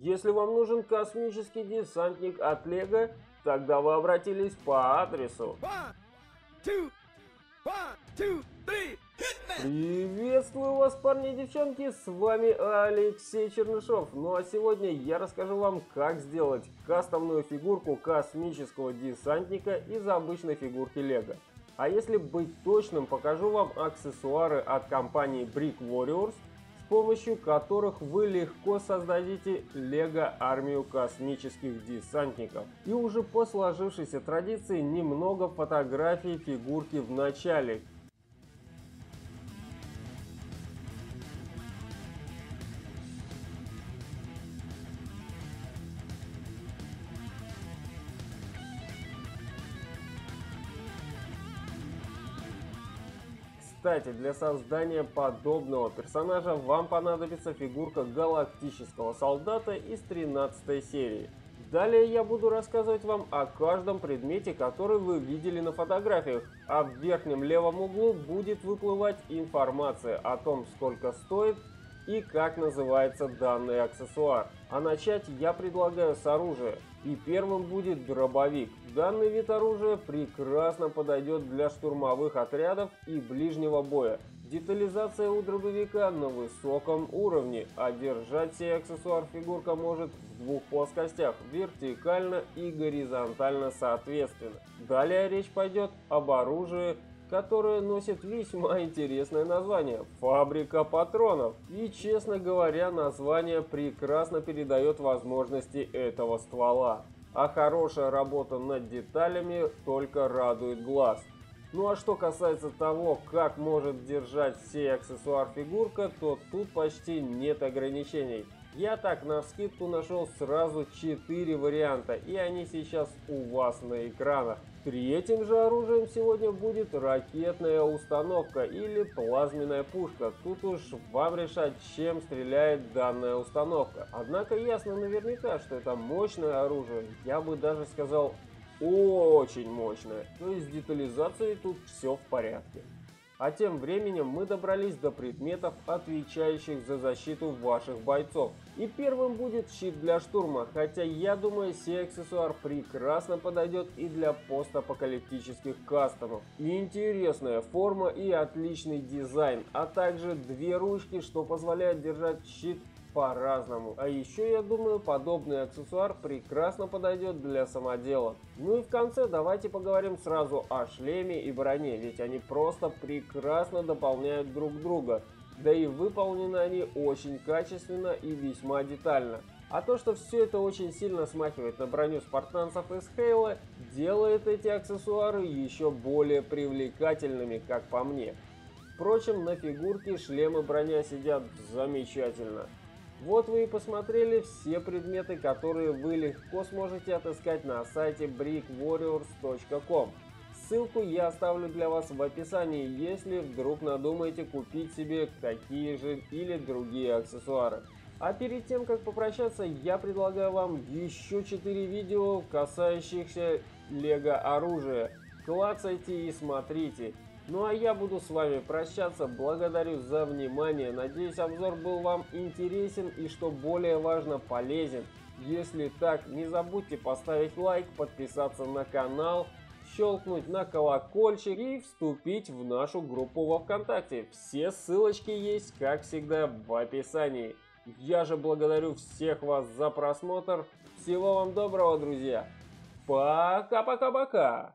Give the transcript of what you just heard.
Если вам нужен космический десантник от Лего, тогда вы обратились по адресу. One, two, one, two, three, hit me! Приветствую вас, парни и девчонки, с вами Алексей Чернышов. Ну а сегодня я расскажу вам, как сделать кастомную фигурку космического десантника из обычной фигурки Лего. А если быть точным, покажу вам аксессуары от компании Brick Warriors – помощью которых вы легко создадите лего-армию космических десантников. И уже по сложившейся традиции немного фотографий фигурки в начале, Кстати, для создания подобного персонажа вам понадобится фигурка галактического солдата из 13 серии. Далее я буду рассказывать вам о каждом предмете, который вы видели на фотографиях, а в верхнем левом углу будет выплывать информация о том, сколько стоит и как называется данный аксессуар. А начать я предлагаю с оружия. И первым будет дробовик. Данный вид оружия прекрасно подойдет для штурмовых отрядов и ближнего боя. Детализация у дробовика на высоком уровне, а держать сей аксессуар фигурка может в двух плоскостях, вертикально и горизонтально соответственно. Далее речь пойдет об оружии которая носит весьма интересное название – «Фабрика патронов». И, честно говоря, название прекрасно передает возможности этого ствола. А хорошая работа над деталями только радует глаз. Ну а что касается того, как может держать сей аксессуар фигурка, то тут почти нет ограничений. Я так на скидку нашел сразу 4 варианта, и они сейчас у вас на экранах. Третьим же оружием сегодня будет ракетная установка или плазменная пушка. Тут уж вам решать, чем стреляет данная установка. Однако ясно наверняка, что это мощное оружие, я бы даже сказал очень мощное. То есть с детализацией тут все в порядке. А тем временем мы добрались до предметов, отвечающих за защиту ваших бойцов. И первым будет щит для штурма, хотя я думаю сей аксессуар прекрасно подойдет и для постапокалиптических кастомов. Интересная форма и отличный дизайн, а также две ручки, что позволяет держать щит по-разному. А еще, я думаю, подобный аксессуар прекрасно подойдет для самодела. Ну и в конце давайте поговорим сразу о шлеме и броне, ведь они просто прекрасно дополняют друг друга. Да и выполнены они очень качественно и весьма детально. А то, что все это очень сильно смахивает на броню спартанцев из Хейла, делает эти аксессуары еще более привлекательными, как по мне. Впрочем, на фигурке шлем и броня сидят замечательно. Вот вы и посмотрели все предметы, которые вы легко сможете отыскать на сайте brickwarriors.com. Ссылку я оставлю для вас в описании, если вдруг надумаете купить себе такие же или другие аксессуары. А перед тем, как попрощаться, я предлагаю вам еще 4 видео, касающихся лего оружия. Клацайте и смотрите. Ну а я буду с вами прощаться, благодарю за внимание, надеюсь обзор был вам интересен и что более важно полезен. Если так, не забудьте поставить лайк, подписаться на канал, щелкнуть на колокольчик и вступить в нашу группу во Вконтакте. Все ссылочки есть, как всегда, в описании. Я же благодарю всех вас за просмотр. Всего вам доброго, друзья. Пока-пока-пока.